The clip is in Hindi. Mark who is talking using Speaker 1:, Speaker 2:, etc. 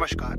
Speaker 1: नमस्कार।